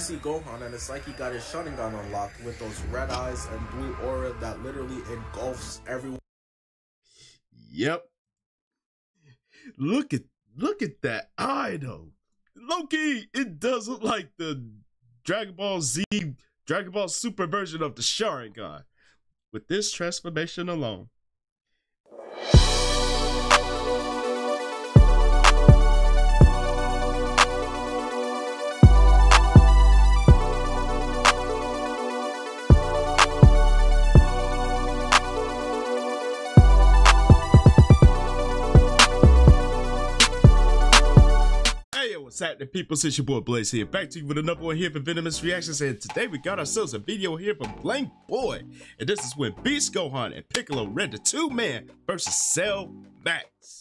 see Gohan and it's like he got his Sharingan unlocked with those red eyes and blue aura that literally engulfs everyone. Yep. Look at look at that eye though. Loki, it does look like the Dragon Ball Z, Dragon Ball Super version of the Sharingan. With this transformation alone. What's happening, people? It's your boy Blaze here, back to you with another one here for Venomous Reactions, and today we got ourselves a video here from Blank Boy, and this is when Beast Gohan and Piccolo ran the two-man versus Cell Max.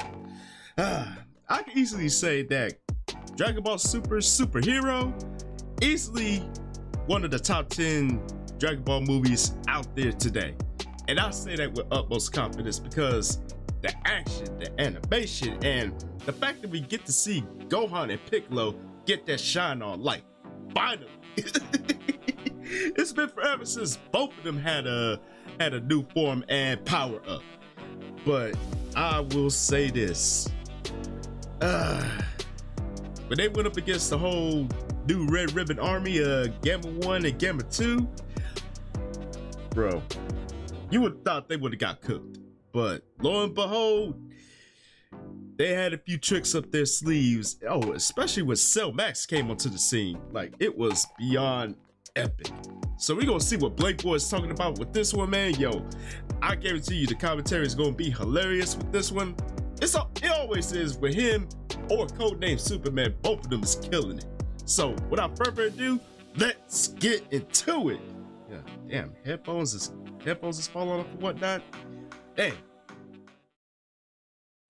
Ah, I can easily say that Dragon Ball Super Superhero, easily one of the top 10 Dragon Ball movies out there today. And I say that with utmost confidence because the action, the animation, and the fact that we get to see Gohan and Piccolo get that shine on light. Finally. it's been forever since both of them had a had a new form and power up. But I will say this. Uh, when they went up against the whole new Red Ribbon Army, uh, Gamma 1 and Gamma 2, bro, you would have thought they would have got cooked. But lo and behold, they had a few tricks up their sleeves. Oh, especially when Cell Max came onto the scene. Like, it was beyond epic. So we gonna see what Blank Boy is talking about with this one, man. Yo, I guarantee you the commentary is gonna be hilarious with this one. It's all, it always is with him or Codename Superman. Both of them is killing it. So without further ado, let's get into it. Yeah, damn, headphones is headphones is falling off and whatnot. Hey.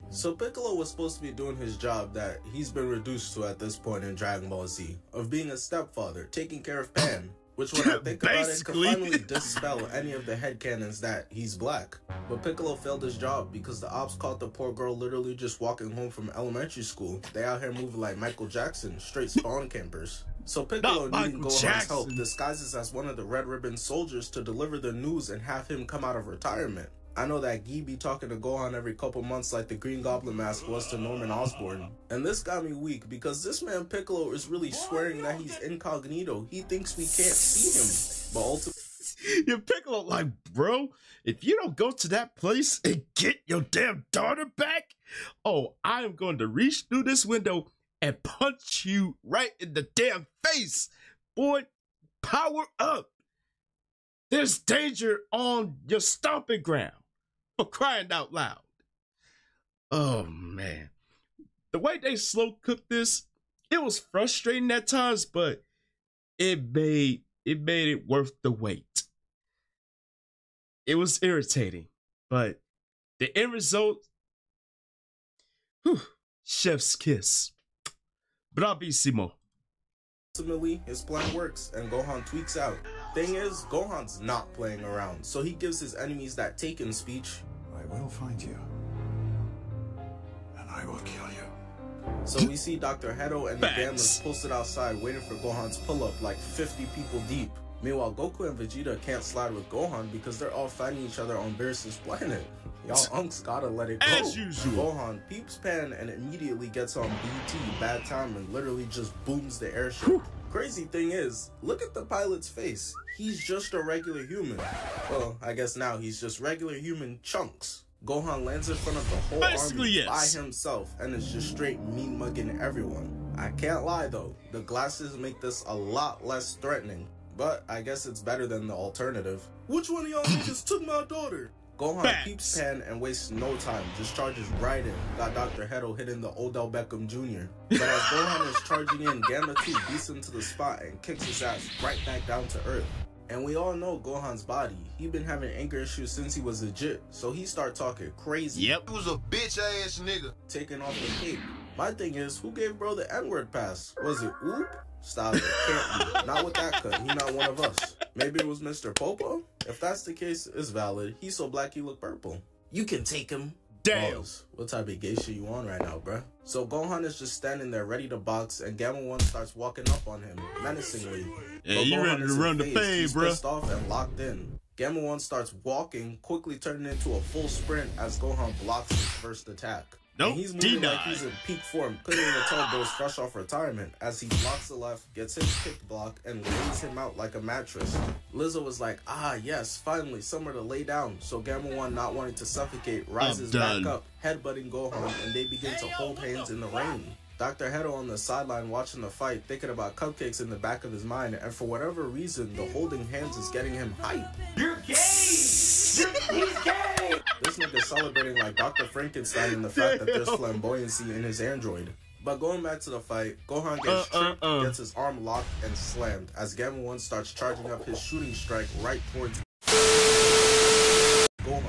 So Piccolo was supposed to be doing his job that he's been reduced to at this point in Dragon Ball Z, of being a stepfather, taking care of Pan, which when I think about it could finally dispel any of the headcanons that he's black. But Piccolo failed his job because the ops caught the poor girl literally just walking home from elementary school. They out here moving like Michael Jackson, straight spawn campers. So Piccolo needing Gohan's help disguises as one of the Red Ribbon soldiers to deliver the news and have him come out of retirement. I know that Gee be talking to Gohan every couple months like the Green Goblin mask was to Norman Osborn. And this got me weak because this man Piccolo is really swearing that he's incognito. He thinks we can't see him. But ultimately... Your Piccolo like, bro, if you don't go to that place and get your damn daughter back, oh, I am going to reach through this window and punch you right in the damn face. Boy, power up. There's danger on your stomping ground crying out loud. Oh man. The way they slow cooked this, it was frustrating at times, but it made it made it worth the wait. It was irritating, but the end result, whew, chef's kiss. Bravissimo. Ultimately, his plan works and Gohan tweaks out. Thing is, Gohan's not playing around, so he gives his enemies that taken speech I will find you. And I will kill you. So we see Dr. Hedo and the Gammas posted outside waiting for Gohan's pull-up like 50 people deep. Meanwhile, Goku and Vegeta can't slide with Gohan because they're all fighting each other on Beerus's planet. Y'all unks gotta let it go. As usual. Gohan peeps Pan and immediately gets on BT, bad time, and literally just booms the airship. Crazy thing is, look at the pilot's face. He's just a regular human. Well, I guess now he's just regular human chunks. Gohan lands in front of the whole Basically, army yes. by himself and is just straight mean mugging everyone. I can't lie though, the glasses make this a lot less threatening. But I guess it's better than the alternative. Which one of y'all niggas took my daughter? Gohan Facts. keeps Pan and wastes no time, just charges right in. Got Dr. Hedo hitting the Odell Beckham Jr. But as Gohan is charging in, Gamma 2 beats him to the spot and kicks his ass right back down to earth. And we all know Gohan's body. He been having anger issues since he was a legit, so he start talking crazy. Yep. He was a bitch ass nigga. Taking off the cape. My thing is, who gave bro the N-word pass? Was it Uub? Stop it. Can't be. Not with that cut. He not one of us. Maybe it was Mr. Popo? If that's the case, it's valid. He's so black he look purple. You can take him Damn. Pause. What type of gay shit you on right now, bruh? So Gohan is just standing there ready to box, and Gamma One starts walking up on him menacingly. Yeah, But you Gohan ready to run the fade, bruh. pissed off and locked in. Gamma One starts walking, quickly turning into a full sprint as Gohan blocks his first attack. Nope, And he's moving like he's in peak form. Couldn't even tell Bro's fresh off retirement as he blocks the left, gets his kick block, and lays him out like a mattress. Lizzo was like, ah, yes, finally, somewhere to lay down. So Gamma 1, not wanting to suffocate, rises back up, headbutting Gohan, and they begin to hold hands in the rain. Dr. Hedo on the sideline watching the fight, thinking about cupcakes in the back of his mind, and for whatever reason, the holding hands is getting him hype. You're gay! You're, he's gay! This nigga celebrating like Dr. Frankenstein in the fact that there's flamboyancy in his android. But going back to the fight, Gohan gets Uh, uh, tripped, uh. gets his arm locked and slammed as Gamma 1 starts charging up his shooting strike right towards Gohan.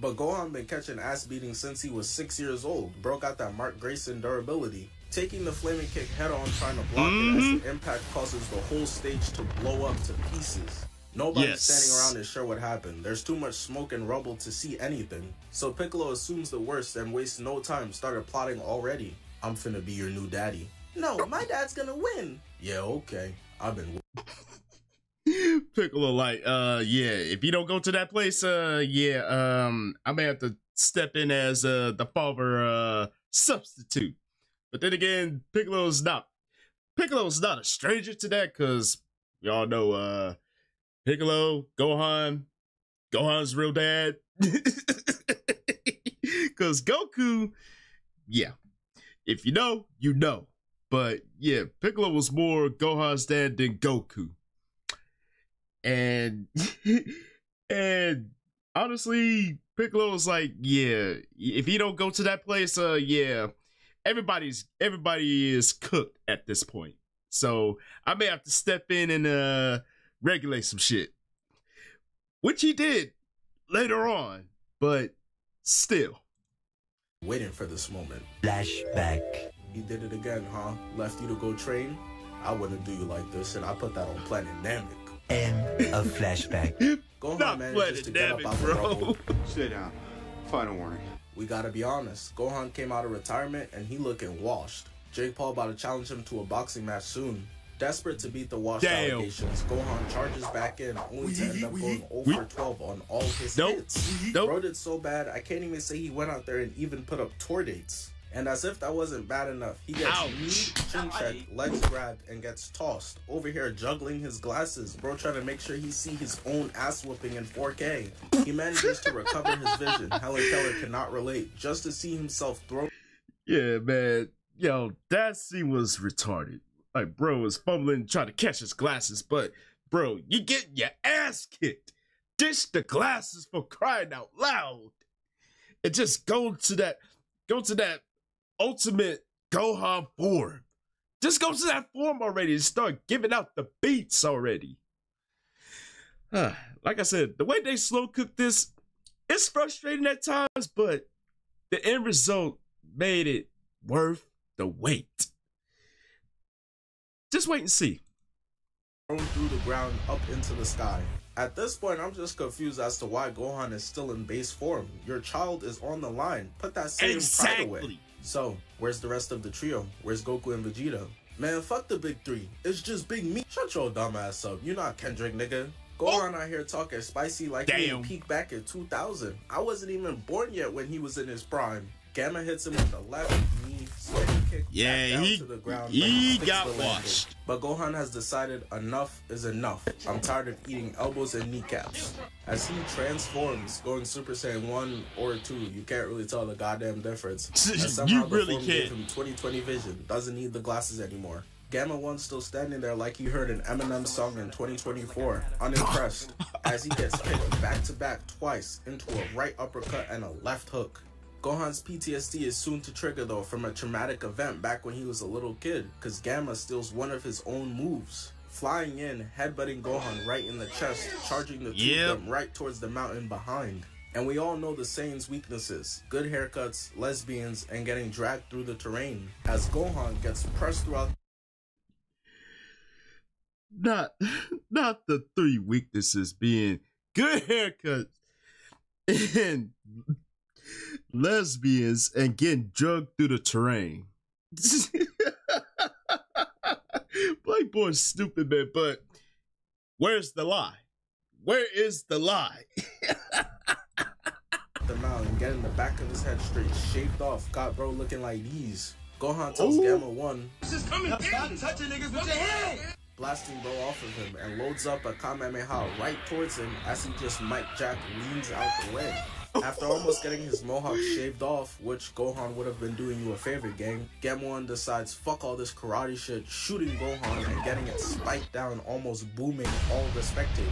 But Gohan been catching ass beating since he was six years old. broke out that Mark Grayson durability. Taking the flaming kick head on, trying to block it as the impact causes the whole stage to blow up to pieces. Nobody Yes. standing around is sure what happened. There's too much smoke and rubble to see anything. So Piccolo assumes the worst and wastes no time, started plotting already. I'm finna be your new daddy. No, my dad's gonna win. Yeah, okay. I've been Piccolo like, uh, yeah, if you don't go to that place, uh, yeah, um, I may have to step in as uh the father uh substitute. But then again, Piccolo's not Piccolo's not a stranger to that because y'all know uh Piccolo, Gohan, Gohan's real dad. Cause Goku, yeah. If you know, you know. But yeah, Piccolo was more Gohan's dad than Goku and and honestly piccolo's like yeah if you don't go to that place uh yeah everybody's everybody is cooked at this point so i may have to step in and uh regulate some shit which he did later on but still waiting for this moment. Flashback. He did it again, huh? Left you to go train? I wouldn't do you like this, and I put that on Planet Namek. End of flashback. Gohan not manages to get up Planet out the Namek, rubble. bro Sit down. Final warning. We gotta be honest. Gohan came out of retirement and he looking washed. Jake Paul about to challenge him to a boxing match soon. Desperate to beat the washed Damn. allegations, Gohan charges back in, only to end up going 0 we- for 12 on all his Nope. hits. Nope. Bro did so bad, I can't even say he went out there and even put up tour dates. And as if that wasn't bad enough, he gets Ouch. knee, chin checked, legs grabbed, and gets tossed. Over here juggling his glasses, bro trying to make sure he see his own ass whooping in 4K. He manages to recover his vision. Helen Keller cannot relate, just to see himself thrown Yeah, man. Yo, that scene was retarded. Like, bro was fumbling, trying to catch his glasses, but bro, you get your ass kicked. Dish the glasses for crying out loud. And just go to that, go to that ultimate Gohan form. Just go to that form already and start giving out the beats already. Ah, like I said, the way they slow cook this, it's frustrating at times, but the end result made it worth the wait. Just wait and see. thrown through the ground up into the sky. At this point, I'm just confused as to why Gohan is still in base form. Your child is on the line. Put that same pride away. Exactly. So, where's the rest of the trio? Where's Goku and Vegeta? Man, fuck the big three. It's just Big Me. Shut your dumb ass up. You're not Kendrick, nigga. Gohan oh. out here talking spicy like he Damn. ain't peak back in 2000. I wasn't even born yet when he was in his prime. Gamma hits him with the left knee, spinning kick back Yeah, down he- to the ground. he got washed. But Gohan has decided enough is enough. I'm tired of eating elbows and kneecaps. As he transforms, going Super Saiyan 1 or 2, you can't really tell the goddamn difference. You really form gave can't. him 2020 vision. Doesn't need the glasses anymore. Gamma 1 still standing there like he heard an Eminem song in 2024, unimpressed, as he gets kicked back to back twice into a right uppercut and a left hook. Gohan's PTSD is soon to trigger though from a traumatic event back when he was a little kid, cause Gamma steals one of his own moves. Flying in, headbutting Gohan right in the chest, charging the two Yep. of them right towards the mountain behind. And we all know the Saiyan's weaknesses good haircuts, lesbians, and getting dragged through the terrain. As Gohan gets pressed throughout Not, not the three weaknesses being good haircuts and lesbians, and getting drugged through the terrain. Blank Boy's stupid, man, but where's the lie? Where is the lie? Them out and getting the back of his head straight shaved off. Got bro looking like these. Gohan tells Ooh. Gamma 1, Stop touching niggas with your hand! blasting bro off of him, and loads up a Kamehameha right towards him as he just Mike Jack leans out the way. After almost getting his mohawk shaved off, which Gohan would have been doing you a favor, gang, Gamma 1 decides fuck all this karate shit, shooting Gohan and getting it spiked down, almost booming all the spectators.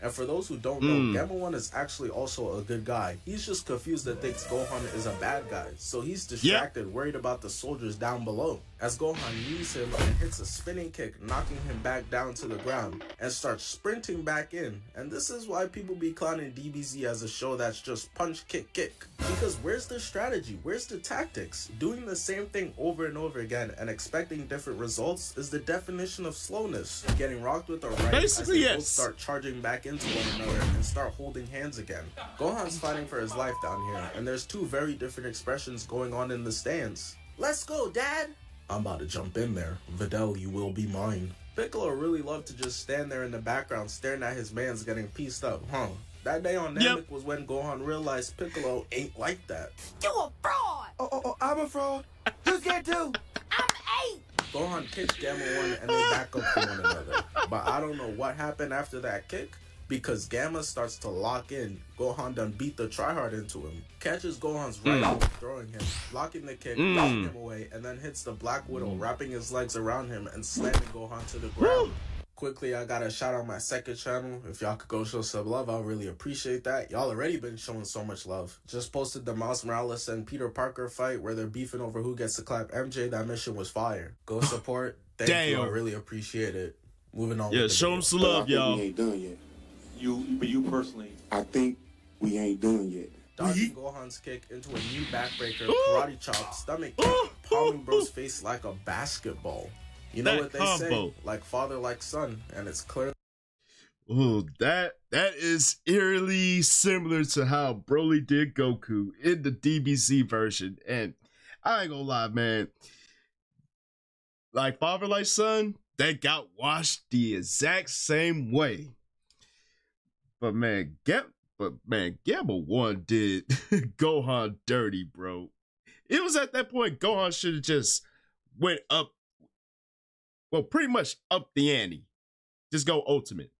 And for those who don't know, Mm. Gamma 1 is actually also a good guy. He's just confused that thinks Gohan is a bad guy. So he's distracted, worried about the soldiers down below. As Gohan knees him and hits a spinning kick, knocking him back down to the ground, and starts sprinting back in. And this is why people be clowning DBZ as a show that's just punch, kick, kick. Because where's the strategy? Where's the tactics? Doing the same thing over and over again and expecting different results is the definition of slowness. Getting rocked with a right Basically, as they both yes. start charging back into one another and start holding hands again. Gohan's fighting for his life down here, and there's two very different expressions going on in the stands. Let's go, Dad! I'm about to jump in there. Videl, you will be mine. Piccolo really loved to just stand there in the background staring at his man's getting pieced up, huh? That day on Namek Yep. was when Gohan realized Piccolo ain't like that. You a fraud! Oh, oh, oh, I'm a fraud. You scared too? I'm eight! Gohan kicks Gamma 1 and they back up to one another. But I don't know what happened after that kick because Gamma starts to lock in. Gohan done beat the tryhard into him. Catches Gohan's right Mm. throwing him, blocking the kick, Mm. knocking him away, and then hits the Black Widow, wrapping his legs around him and slamming Gohan to the ground. Quickly, I gotta shout out my second channel. If y'all could go show some love, I'll really appreciate that. Y'all already been showing so much love. Just posted the Miles Morales and Peter Parker fight where they're beefing over who gets to clap MJ. That mission was fire. Go support. Thank you. I Damn. really appreciate it. Moving on. Yeah, show video. him some love, think y'all. We ain't done yet. You, but you personally, I think we ain't done yet. Dodging Gohan's kick into a new backbreaker, karate chop, stomach kick, Ooh. palming bro's face like a basketball. You know That what they combo. say? Like father, like son, and it's clear Ooh, that that is eerily similar to how Broly did Goku in the DBZ version. And I ain't gonna lie, man. Like father, like son, they got washed the exact same way. But man, get but man, Gamma One did Gohan dirty, bro. It was at that point Gohan should have just went up, well, pretty much up the ante. Just go ultimate.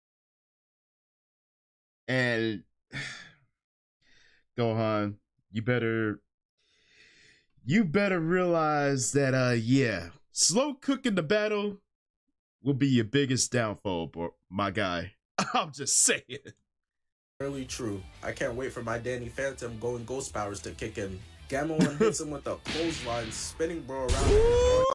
And Gohan, you better you better realize that uh yeah, slow cooking the battle will be your biggest downfall, bro, my guy. I'm just saying. Really true. I can't wait for my Danny Phantom going ghost powers to kick in. Gamma 1 hits him with a clothesline, spinning bro around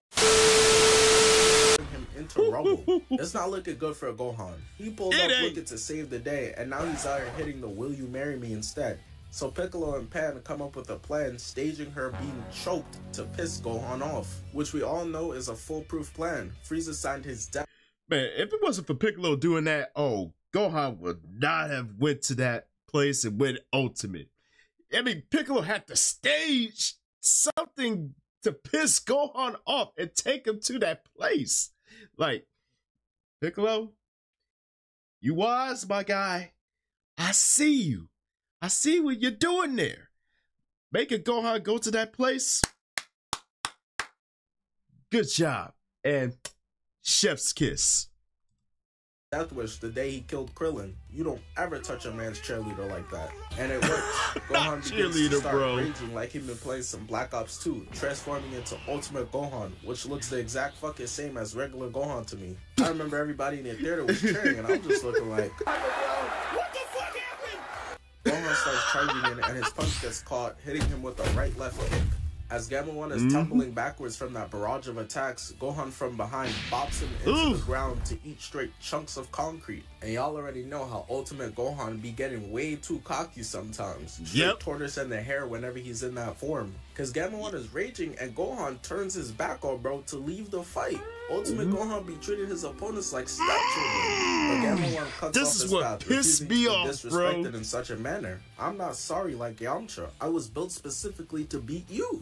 him into rubble. It's not looking good for a Gohan. He pulled It up ain't. looking to save the day, and now he's out here hitting the Will You Marry Me instead. So Piccolo and Pan come up with a plan, staging her being choked to piss Gohan off, which we all know is a foolproof plan. Frieza signed his death Man, if it wasn't for Piccolo doing that, oh, Gohan would not have went to that place and went ultimate. I mean, Piccolo had to stage something to piss Gohan off and take him to that place. Like, Piccolo, you wise, my guy. I see you. I see what you're doing there. Making Gohan go to that place. Good job. And chef's kiss. Death Wish the day he killed Krillin. You don't ever touch a man's cheerleader like that. And it works. Gohan begins to Cheerleader, start bro. raging like he'd been playing some Black Ops 2, transforming into Ultimate Gohan, which looks the exact fucking same as regular Gohan to me. I remember everybody in the theater was cheering, and I'm just looking like, What the fuck happened? Gohan starts charging in, and his punch gets caught, hitting him with a right left kick. As Gamma 1 is Mhm. tumbling backwards from that barrage of attacks, Gohan from behind bops him into Ooh. the ground to eat straight chunks of concrete. And y'all already know how Ultimate Gohan be getting way too cocky sometimes. Straight Yep. tortoise in the hair whenever he's in that form. Cause Gamma 1 is raging and Gohan turns his back on bro to leave the fight. Ultimate Gohan be treating his opponents like stepchildren. This off is his what path, pissed refusing me to be off, disrespected bro. in such a manner. I'm not sorry like Yamcha. I was built specifically to beat you.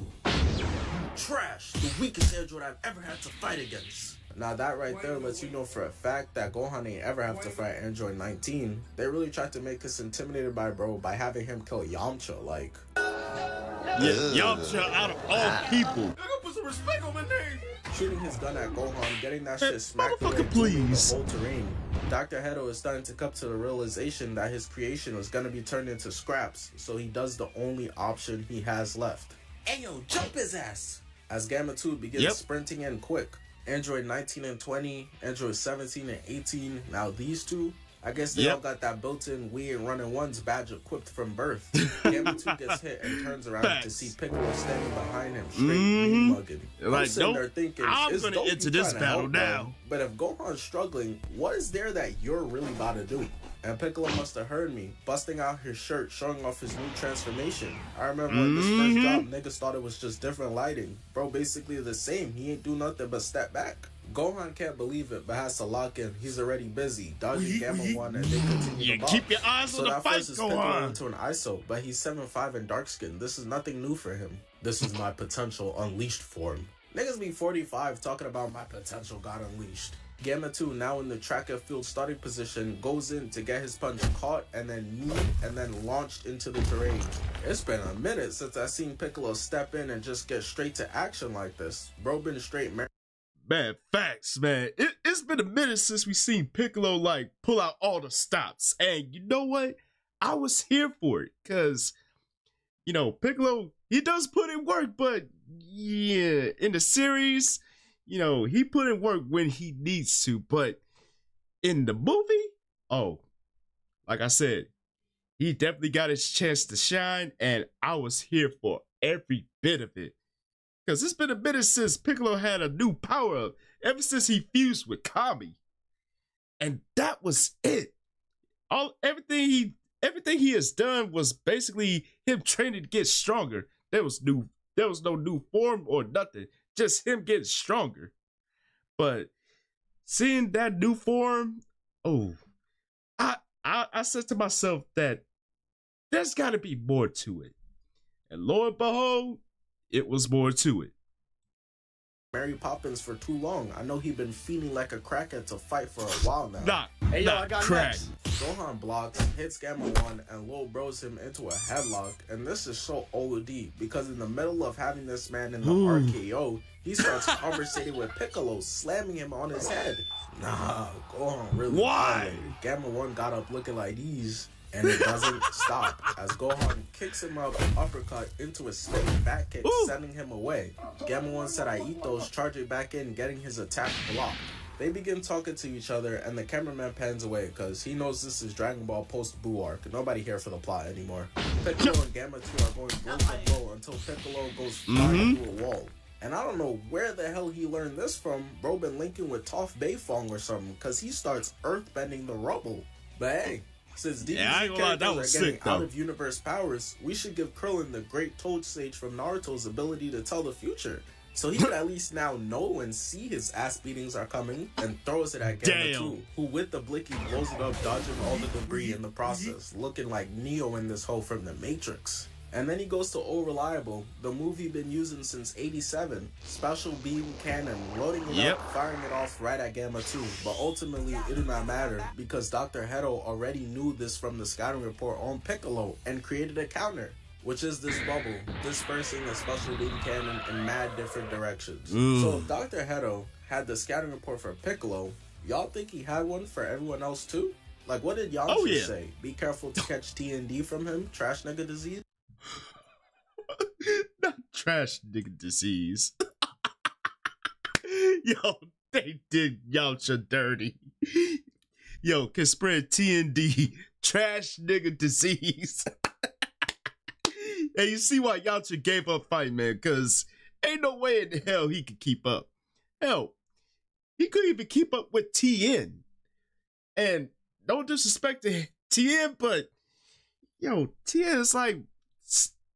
Trash, the weakest android I've ever had to fight against. Now that right there lets you know for a fact that Gohan ain't ever have to fight Android 19. They really tried to make us intimidated by bro by having him kill Yamcha. Like, Yeah, Yamcha out of all ah. people. I gotta Put some respect on my name. Shooting his gun at Gohan, getting that shit smacked away motherfucker, the please. whole terrain. Dr. Hedo is starting to come to the realization that his creation was gonna be turned into scraps, so he does the only option he has left. Ayo, jump his ass! As Gamma 2 begins Yep. sprinting in quick. Android 19 and 20, Android 17 and 18. Now these two, I guess they Yep. all got that built-in weird running ones badge equipped from birth. Gamma 2 gets hit and turns around to see Piccolo standing behind him, straight Mhm. mean mugging. I'm Like, sitting nope, thinking, I'm gonna enter this battle now. bro. But if Gohan's struggling, what is there that you're really about to do? And Piccolo must have heard me, busting out his shirt, showing off his new transformation. I remember when this first dropped, niggas thought it was just different lighting. Bro, basically the same. He ain't do nothing but step back. Gohan can't believe it, but has to lock in. He's already busy, dodging Gamma 1, and they continue Yeah, to box. keep your eyes So on the that fight, forces Piccolo Gohan. into an ISO, but he's 7'5 and dark skinned. This is nothing new for him. This is my potential unleashed form. Niggas be 45 talking about my potential got unleashed. Gamma 2 now in the track and field starting position goes in to get his punch caught and then knee and then launched into the terrain. It's been a minute since I seen Piccolo step in and just get straight to action like this. Bro been straight mar- Man, facts, man. It, it's been a minute since we seen Piccolo like pull out all the stops, and you know what? I was here for it because, you know, Piccolo he does put in work, but yeah, in the series, you know, he put in work when he needs to, but in the movie, oh, like I said, he definitely got his chance to shine, and I was here for every bit of it. Because it's been a minute since Piccolo had a new power up, ever since he fused with Kami. And that was it. All everything he everything he has done was basically him training to get stronger. There was new there was no new form or nothing. Just him getting stronger. But seeing that new form, oh, I I, I said to myself that there's gotta be more to it. And lo and behold, it was more to it. Mary Poppins for too long. I know he been feeling like a crackhead to fight for a while now. Not, Hey, yo, not I got crack. next. Gohan blocks, hits Gamma 1, and Lil bros him into a headlock. And this is so OD because in the middle of having this man in the Ooh. RKO, he starts conversating with Piccolo, slamming him on his head. Nah, Gohan really Why? violated. Gamma 1 got up looking like these. And it doesn't stop as Gohan kicks him up an uppercut into a spinning back kick, Ooh. sending him away. Gamma 1 said I eat those, charging back in, getting his attack blocked. They begin talking to each other, and the cameraman pans away because he knows this is Dragon Ball post Buu arc. Nobody here for the plot anymore. Piccolo and Gamma 2 are going blow for blow until Piccolo goes flying mm-hmm. through a wall. And I don't know where the hell he learned this from. Bro been linking with Toph Beifong or something because he starts earthbending the rubble. But hey, since DBZ Yeah, I ain't that characters are getting sick, out of universe powers, we should give Krillin the great Toad Sage from Naruto's ability to tell the future. So he could at least now know and see his ass beatings are coming and throws it at Gamma Damn. 2, who with the blicky blows it up, dodging all the debris in the process, looking like Neo in this hole from the Matrix. And then he goes to Oh Reliable, the movie been using since 87. Special beam cannon, loading it Yep. up, firing it off right at Gamma 2. But ultimately, it did not matter because Dr. Hedo already knew this from the scouting report on Piccolo and created a counter. Which is this bubble, dispersing a special beam cannon in mad different directions. Ooh. So if Dr. Hedo had the scouting report for Piccolo, y'all think he had one for everyone else too? Like what did Yamcha Oh, yeah. say? Be careful to catch TND from him, trash nigga disease? Not trash nigga disease. Yo, they did Yamcha dirty. Yo, can spread TND, trash nigga disease. and you see why Yamcha gave up fighting, man, because ain't no way in hell he could keep up. Hell, he couldn't even keep up with Tien. And don't disrespect to Tien, but yo, Tien is like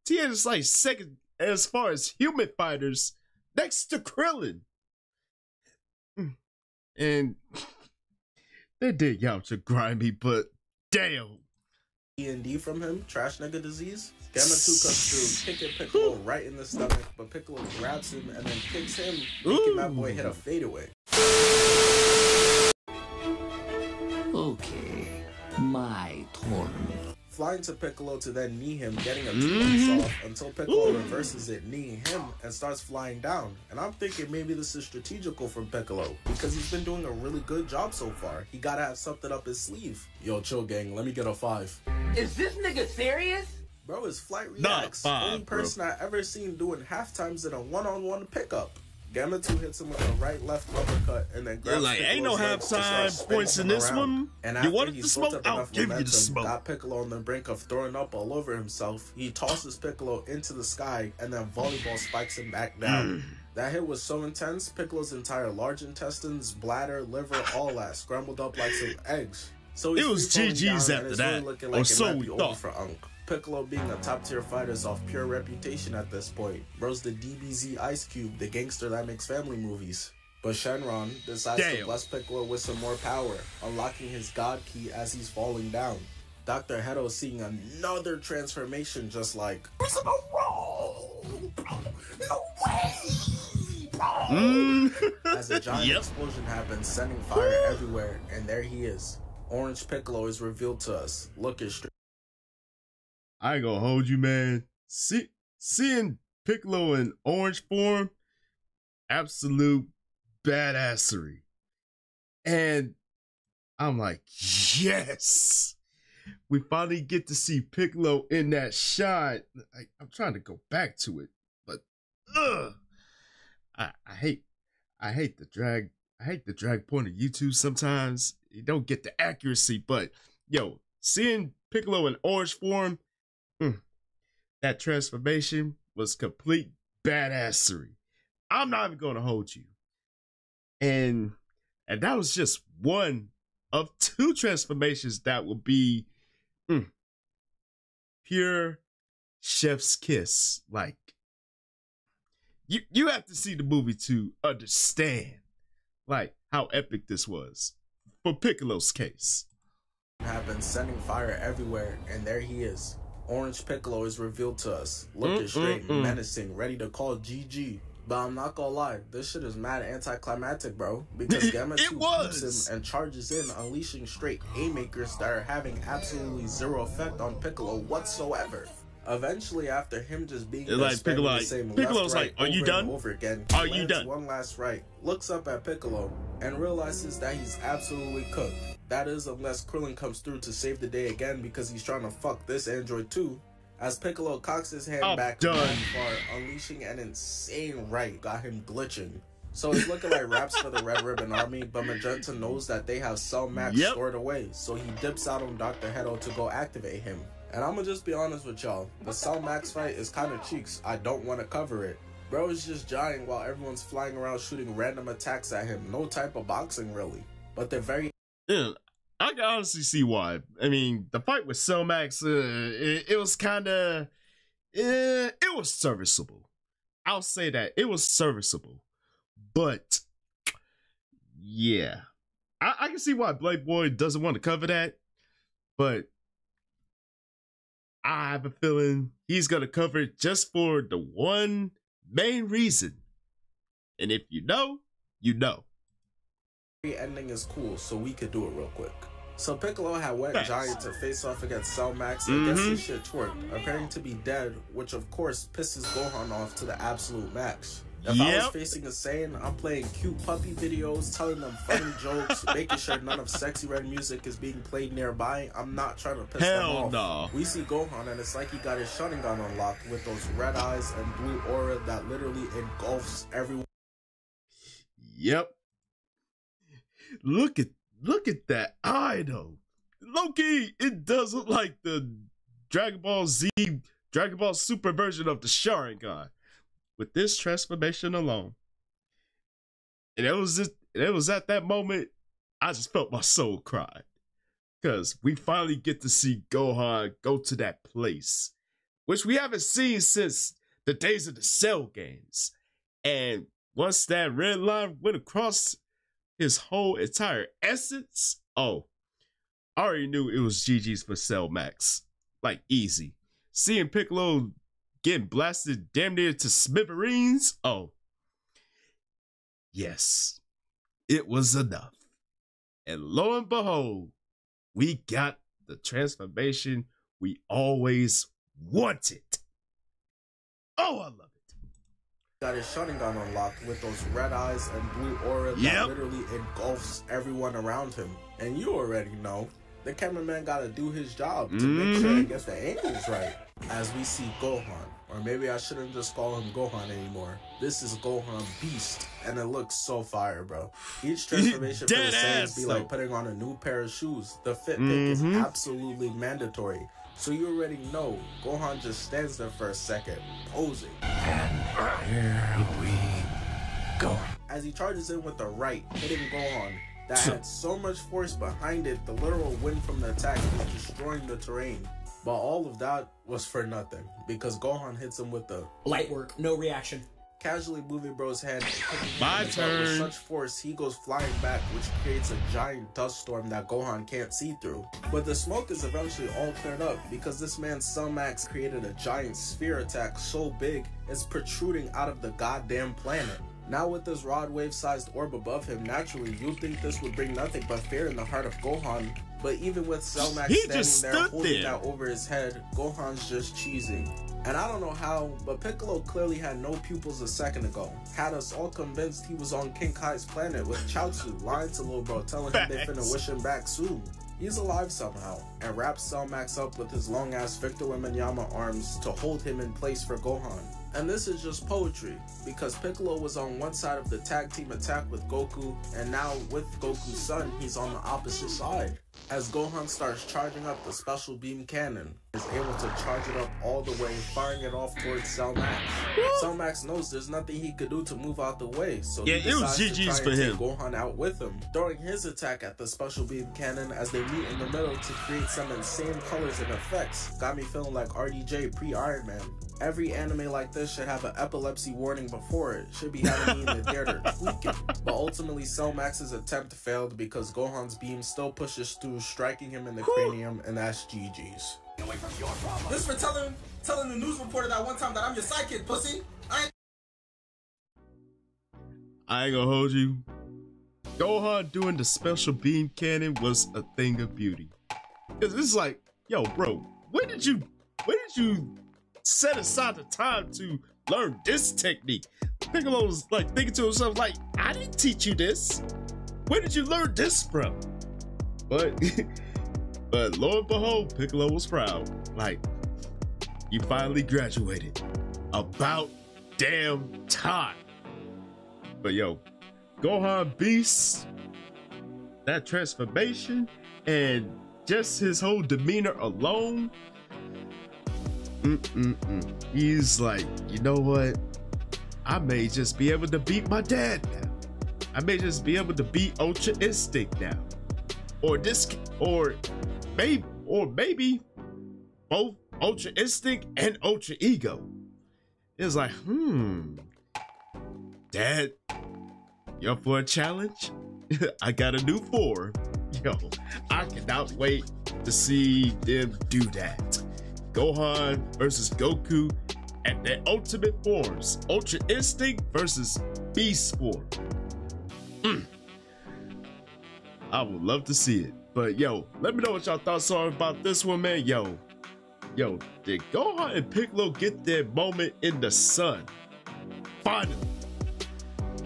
Tien is like second as far as human fighters next to Krillin. Mm. and they did Yamcha grimy, but damn. TND from him, trash nigga disease. Gamma 2 comes through, kicking Piccolo right in the stomach, but Piccolo grabs him and then kicks him, making that boy hit a fadeaway. Okay, my turn. Flying to Piccolo to then knee him, getting a 2 Mhm. off until Piccolo reverses it, kneeing him, and starts flying down. And I'm thinking maybe this is strategical from Piccolo, because he's been doing a really good job so far. He gotta have something up his sleeve. Yo, chill gang, let me get a 5. Is this nigga serious? Bro, his flight Not a reacts. five, Only bro. person I ever seen doing half times in a one-on-one pickup. Gamma 2 hits him with a right left uppercut and then grabs like, ain't no Piccolo's to start halftime points in this one. And You after wanted he the smoke? I'll give you the smoke. Got Piccolo on the brink of throwing up all over himself. He tosses Piccolo into the sky and then volleyball spikes him back down. Hmm. That hit was so intense, Piccolo's entire large intestines, bladder, liver, all that scrambled up like some eggs. So he's It was GG's after that, Really looking or oh, so we thought. for. Piccolo being a top tier fighter is off pure reputation at this point. Bro's the DBZ Ice Cube, the gangster that makes family movies. But Shenron decides to bless Piccolo with some more power, unlocking his God Key as he's falling down. Dr. Hedo seeing another transformation just like Mm. as a giant Yep. explosion happens, sending fire everywhere, and there he is. Orange Piccolo is revealed to us, looking straight I ain't gonna hold you, man. See, seeing Piccolo in orange form, absolute badassery. And I'm like, yes, we finally get to see Piccolo in that shine. I, I'm trying to go back to it, but ugh, I, I hate, I hate the drag. I hate the drag point of YouTube sometimes. You don't get the accuracy, but yo, seeing Piccolo in orange form, mm, that transformation was complete badassery. I'm not even gonna hold you. And and that was just one of two transformations that will be mm, pure chef's kiss. Like you you have to see the movie to understand like how epic this was for Piccolo's case. happens, sending fire everywhere, and there he is. Orange Piccolo is revealed to us, looking Mm, straight, mm, mm. menacing, ready to call GG. But I'm not gonna lie, this shit is mad anticlimactic, bro. Because Gamma It 2 keeps him and charges in, unleashing straight haymakers that are having absolutely zero effect on Piccolo whatsoever. Eventually, after him just being like Piccolo- the same Piccolo's left, right, like, "Are you done? Over again, Are you done?" One last right, looks up at Piccolo, and realizes that he's absolutely cooked. That is, unless Krillin comes through to save the day again because he's trying to fuck this android too. As Piccolo cocks his hand I'm back done. far, unleashing an insane right, got him glitching. So it's looking like wraps for the Red Ribbon Army, but Magenta knows that they have Cell Max Yep. stored away, so he dips out on Dr. Hedo to go activate him. And I'm gonna just be honest with y'all, the Cell Max fight is kind of cheeks. I don't want to cover it. Bro is just giant while everyone's flying around shooting random attacks at him. No type of boxing really. But they're very Yeah, I can honestly see why. I mean, the fight with Cell Max, uh, it, it was kind of, eh, it was serviceable. I'll say that it was serviceable, but yeah, I, I can see why Blade Boy doesn't want to cover that, but I have a feeling he's gonna cover it just for the one main reason, and if you know, you know. Ending is cool, so we could do it real quick. So Piccolo had went Facts. giant to face off against Cell Max and guess Mhm. his shit twerked, appearing to be dead, which of course pisses Gohan off to the absolute max. If I was facing a Saiyan, I'm playing cute puppy videos, telling them funny jokes, making sure none of Sexyy Red music is being played nearby. I'm not trying to piss them off. no. We see Gohan and it's like he got his Gun unlocked with those red eyes and blue aura that literally engulfs everyone. Yep. Look at look at that idol. Loki, it does look like the Dragon Ball Z Dragon Ball Super version of the Sharingan. With this transformation alone. And it was just it was at that moment I just felt my soul cry. Cause we finally get to see Gohan go to that place, which we haven't seen since the days of the Cell games. And once that red line went across his whole entire essence, oh, I already knew it was GG's for Cell Max. Like easy. Seeing Piccolo getting blasted damn near to smithereens, oh, yes, it was enough. And lo and behold, we got the transformation we always wanted. Oh, I love. Got his Sharingan unlocked with those red eyes and blue aura that Yep. literally engulfs everyone around him. And you already know, the cameraman gotta do his job to make sure he Mhm. gets the angles right. As we see Gohan, or maybe I shouldn't just call him Gohan anymore. This is Gohan Beast, and it looks so fire, bro. Each transformation for the Saiyans be though. like putting on a new pair of shoes. The fit pick Mhm. is absolutely mandatory. So you already know Gohan just stands there for a second, posing. And here we go. As he charges in with the right, hitting Gohan that had so much force behind it, the literal wind from the attack was destroying the terrain. But all of that was for nothing because Gohan hits him with the Light work, no reaction. Casually moving bro's head, kicking My gut with such force he goes flying back, which creates a giant dust storm that Gohan can't see through. But the smoke is eventually all cleared up because this man's Sun Max created a giant sphere attack so big it's protruding out of the goddamn planet. Now with this rod wave sized orb above him, naturally you'd think this would bring nothing but fear in the heart of Gohan. But even with Cell Max standing just there holding there. that over his head, Gohan's just cheesing. And I don't know how, but Piccolo clearly had no pupils a second ago. Had us all convinced he was on King Kai's planet with Chaozu lying to little bro, telling him they finna Facts. wish him back soon. He's alive somehow, and wraps Cell Max up with his long ass Victor Wembanyama arms to hold him in place for Gohan. And this is just poetry, because Piccolo was on one side of the tag team attack with Goku, and now with Goku's son, he's on the opposite side. As Gohan starts charging up the special beam cannon, is able to charge it up all the way, firing it off towards Cell Max. Cell Max knows there's nothing he could do to move out the way, so Yeah, he it was decides to try for and him. take Gohan out with him, throwing his attack at the special beam cannon as they meet in the middle to create some insane colors and effects. Got me feeling like RDJ pre Iron Man. Every anime like this should have an epilepsy warning before it. Should be having me in the theater tweaking. But ultimately, Cell Max's attempt failed because Gohan's beam still pushes through, striking him in the cranium, and that's GG's. This for telling telling the news reporter that one time that I'm your sidekick, pussy. I ain't I ain't gonna hold you. Gohan doing the special beam cannon was a thing of beauty. Cause it's like, yo, bro, when did you when did you set aside the time to learn this technique? Piccolo was like thinking to himself, like, I didn't teach you this. Where did you learn this from? But but lo and behold, Piccolo was proud. Like, you finally graduated. About damn time. But yo, Gohan Beast, that transformation, and just his whole demeanor alone. Mm-mm-mm. He's like, you know what? I may just be able to beat my dad now. I may just be able to beat Ultra Instinct now. Or this, or maybe, or maybe both Ultra Instinct and Ultra Ego. It's like, hmm, Dad, you up for a challenge? I got a new form. Yo, I cannot wait to see them do that. Gohan versus Goku at their ultimate forms. Ultra Instinct versus Beast form. Mm. I would love to see it. But yo, let me know what y'all thoughts are about this one, man. Yo, yo, did Gohan and Piccolo get their moment in the sun? Finally.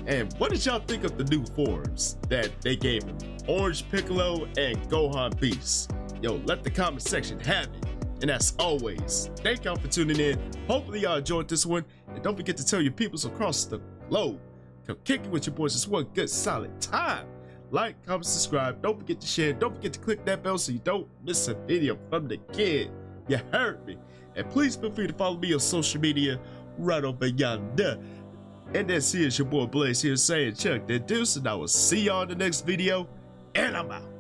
And what did y'all think of the new forms that they gave him? Orange Piccolo and Gohan Beast. Yo, let the comment section have it. And as always, thank y'all for tuning in. Hopefully y'all enjoyed this one. And don't forget to tell your peoples across the globe. Come kick it with your boys. It's one good solid time. Like, comment, subscribe. Don't forget to share. Don't forget to click that bell so you don't miss a video from the kid. You heard me. And please feel free to follow me on social media right over yonder. And that's here's your boy Blaze here saying check that deuce, and I will see y'all in the next video. And I'm out.